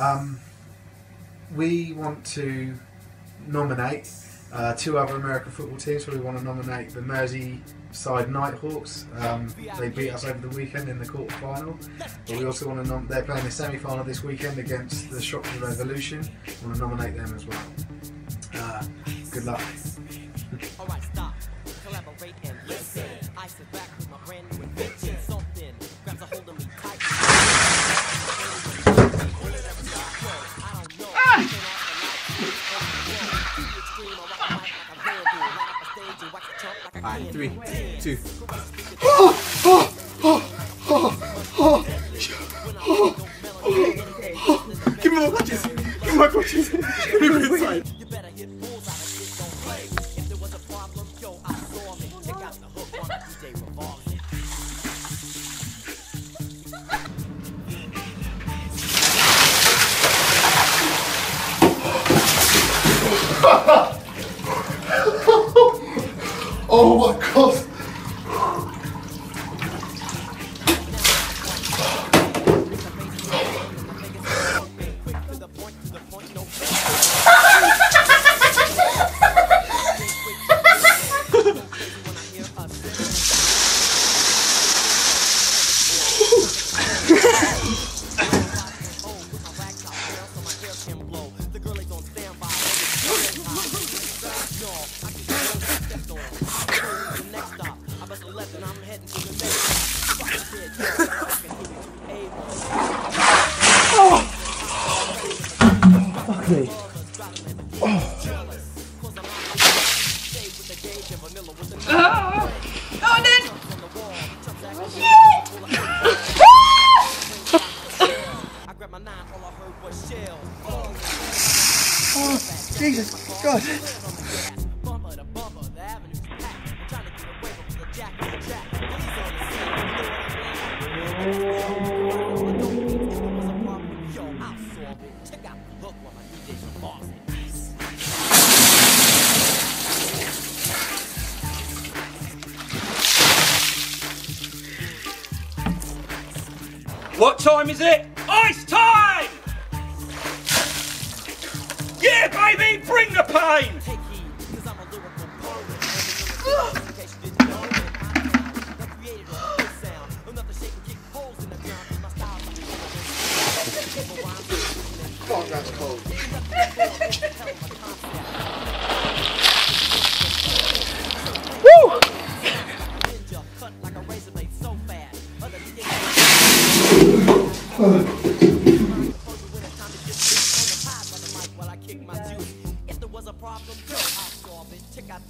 Um, we want to nominate uh, two other American football teams. We want to nominate the Merseyside Nighthawks. Um, they beat us over the weekend in the quarter final. But we also want to nom- they're playing the semi final this weekend against the Shropshire Revolution. We want to nominate them as well. Uh, good luck. Alright, three, two. Oh, oh, oh, oh, oh, oh, oh, oh. Give me more clutches. Give me more clutches. Oh I grabbed my nine, all I heard was shells. Jesus God. What time is it? Ice time! Yeah, baby, bring the pain!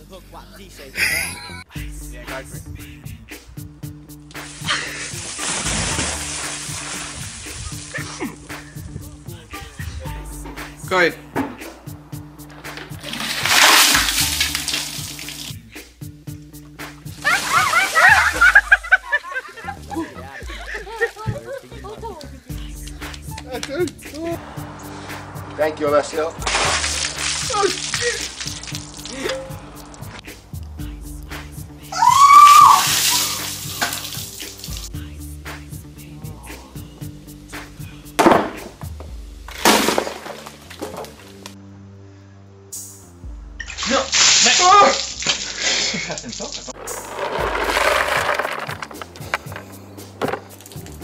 Hook while DJ revolves. Yeah, go for it. Go ahead. Thank you, Alessio. Ah!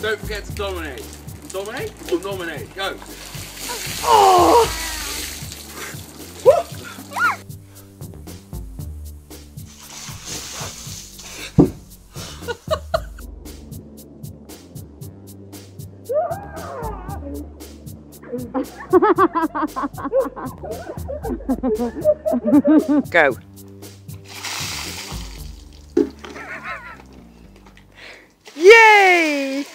Don't forget to dominate. Dominate or nominate? Go. Ah! Go. Yay!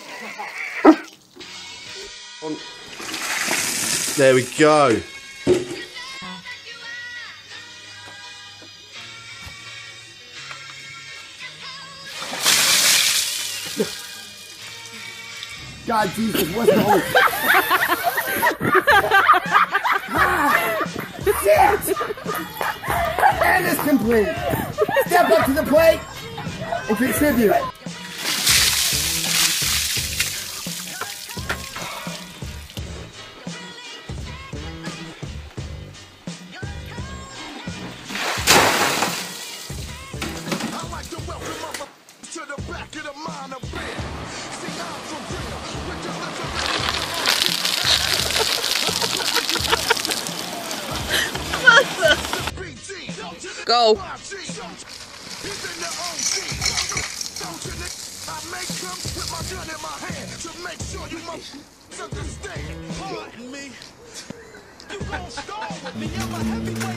There we go. God, Jesus, what's the whole... Shit! And it's complete. Step up to the plate and contribute. Go. There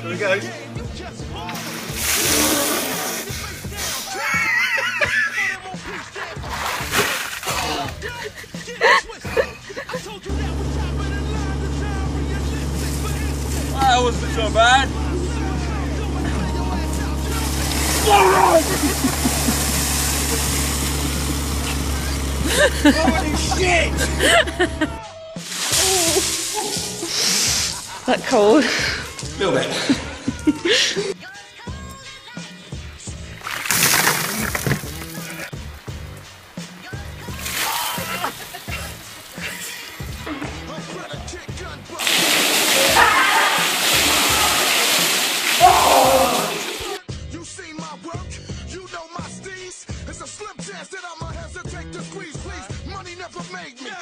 we go. That wasn't so bad. That cold. A Little bit.